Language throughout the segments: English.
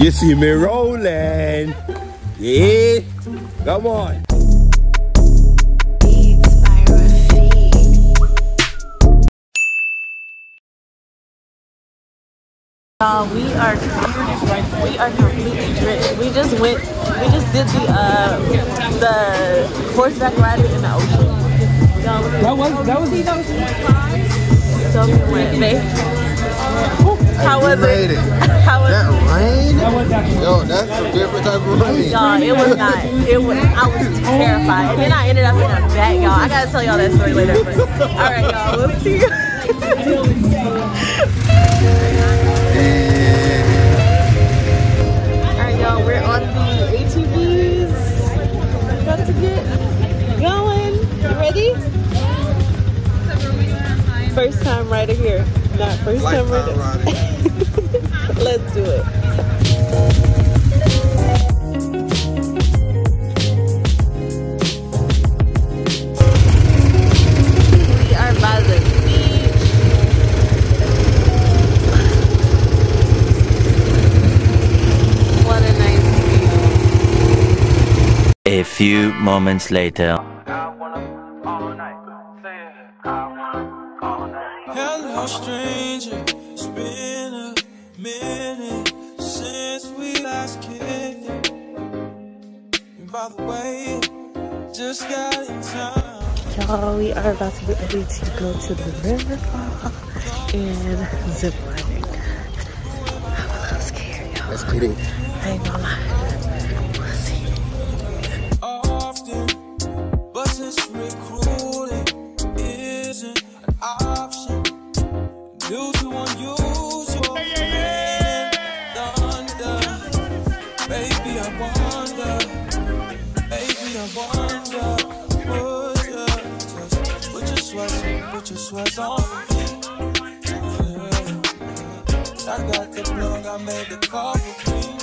You see me rolling. Yeah. Come on. Uh, we are we are completely drenched. We just went, we just did the uh, the horseback riding in the ocean. That was that was So we went, babe. How was made it? it. How was That rain? that was actually Yo, that's a different type of rain. Y'all, it was not. It was. I was terrified, and then I ended up in a bag, y'all. I gotta tell y'all that story later. But, all right, y'all. We'll see you. All right, y'all. We're on the ATVs. About to get going. You ready? First time rider here. Not first time riding. Let's do it. We are by the beach. What a nice view. A few moments later. Hello, stranger. It's been a minute since we last kicked it. And by the way, just got in time. Y'all, we are about to get ready to go to the river park and zip lining. I'm a little scared, y'all. Let's get it. I ain't gonna lie. Baby, I wonder, baby, I wonder, would you just put your sweats, put your sweats on? Yeah. I got the plug, I made the call for me.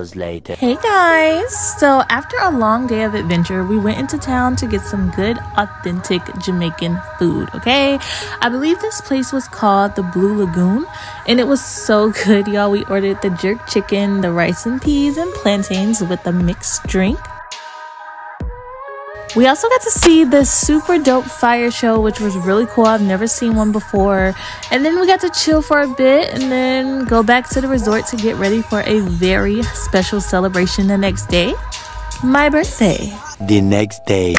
Hours later. Hey guys! So, after a long day of adventure, we went into town to get some good, authentic Jamaican food, okay? I believe this place was called the Blue Lagoon, and it was so good, y'all. We ordered the jerk chicken, the rice and peas, and plantains with a mixed drink. We also got to see the super dope fire show, which was really cool. I've never seen one before. And then we got to chill for a bit and then go back to the resort to get ready for a very special celebration the next day my birthday. The next day.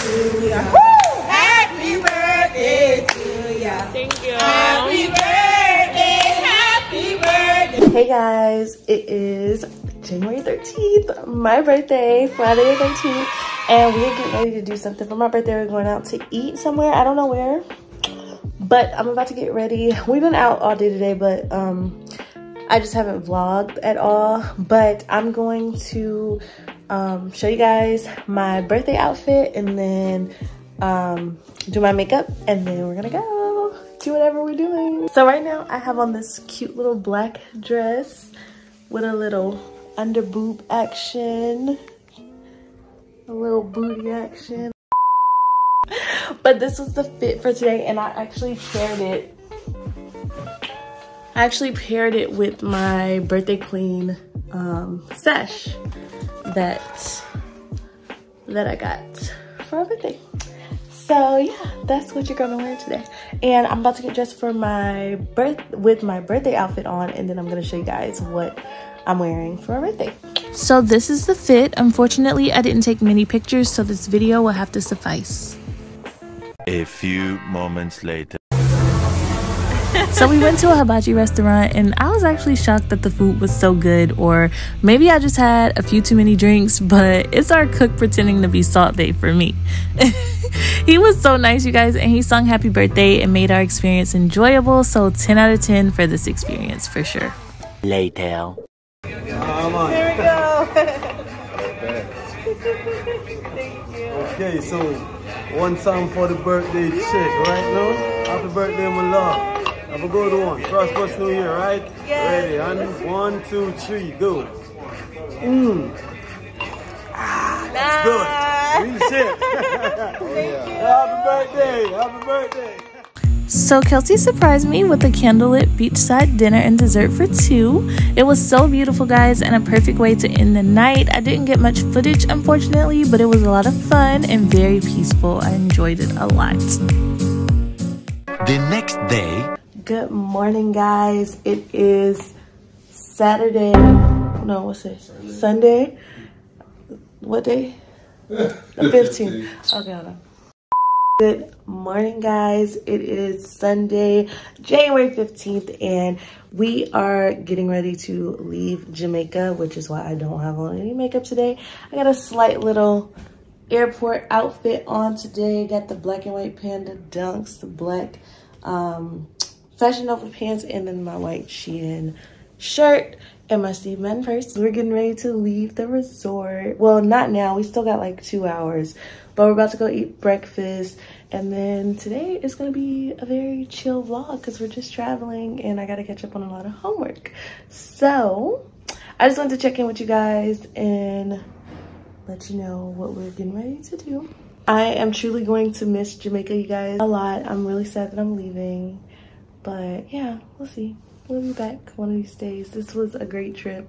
Happy birthday to yeah, thank you. Happy birthday! Happy birthday! Hey guys, it is January 13th, my birthday, Friday the 13th, and we're getting ready to do something for my birthday. We're going out to eat somewhere, I don't know where, but I'm about to get ready. We've been out all day today, but um, I just haven't vlogged at all, but I'm going to um, show you guys my birthday outfit and then um, do my makeup, and then we're gonna go do whatever we're doing. So right now I have on this cute little black dress with a little under boob action, a little booty action. But this was the fit for today and I actually paired it. I actually paired it with my birthday queen um, sash that that I got for my birthday. So yeah, that's what you're gonna wear today. And I'm about to get dressed for my birth with my birthday outfit on, and then I'm gonna show you guys what I'm wearing for my birthday. So, this is the fit. Unfortunately, I didn't take many pictures, so this video will have to suffice. A few moments later. So we went to a hibachi restaurant and I was actually shocked that the food was so good or maybe I just had a few too many drinks, but it's our cook pretending to be Salt Bae for me. he was so nice, you guys, and he sung happy birthday and made our experience enjoyable. So 10 out of 10 for this experience for sure. Later. Here we go. Okay, so one song for the birthday chick, right now? Happy birthday, my love. Have a good one. Prosperous New Year, right? Ready? And one, two, three, go. Mmm. Ah, that's good. Real shit. Happy birthday. Happy birthday. So Kelsey surprised me with a candlelit beachside dinner and dessert for two. It was so beautiful, guys, and a perfect way to end the night. I didn't get much footage, unfortunately, but it was a lot of fun and very peaceful. I enjoyed it a lot. The next day, Good morning, guys. It is Saturday. No, what's it? Sunday. What day? The 15th. Okay, hold on. Good morning, guys. It is Sunday, January 15th, and we are getting ready to leave Jamaica, which is why I don't have on any makeup today. I got a slight little airport outfit on today. Got the black and white panda dunks, the black um, Fashion Nova pants, and then my white Shein shirt and my Steve Madden purse. We're getting ready to leave the resort. Well, not now. We still got like two hours, but we're about to go eat breakfast. And then today is to be a very chill vlog because we're just traveling and I got to catch up on a lot of homework. So I just wanted to check in with you guys and let you know what we're getting ready to do. I am truly going to miss Jamaica, you guys, a lot. I'm really sad that I'm leaving. But yeah, we'll see. We'll be back one of these days. This was a great trip.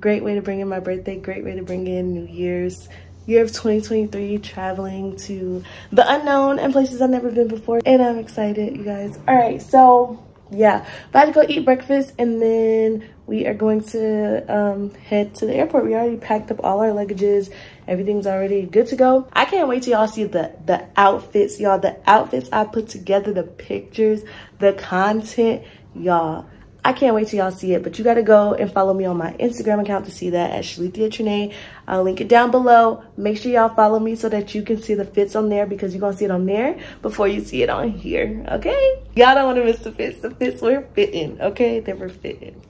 Great way to bring in my birthday. Great way to bring in New Year's. Year of 2023, traveling to the unknown and places I've never been before. And I'm excited, you guys. All right, so yeah, about to go eat breakfast and then we are going to um, head to the airport. We already packed up all our luggages. Everything's already good to go. I can't wait till y'all see the, the outfits, y'all. The outfits I put together, the pictures, the content, y'all. I can't wait till y'all see it, but you gotta go and follow me on my Instagram account to see that at Shelethia Tre'nae. I'll link it down below. Make sure y'all follow me so that you can see the fits on there because you're gonna see it on there before you see it on here, okay? Y'all don't wanna miss the fits. The fits were fitting, okay? They were fitting,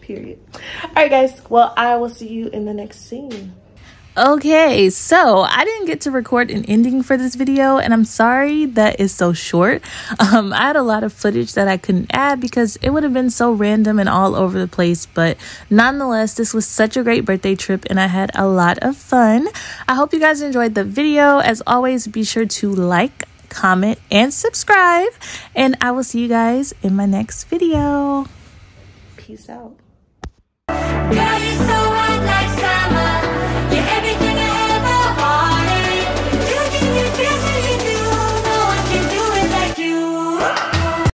period. All right, guys. Well, I will see you in the next scene. Okay, so I didn't get to record an ending for this video, and I'm sorry that is so short. Um, I had a lot of footage that I couldn't add because it would have been so random and all over the place, but nonetheless, this was such a great birthday trip, and I had a lot of fun. I hope you guys enjoyed the video. As always, be sure to like, comment, and subscribe, and I will see you guys in my next video. Peace out.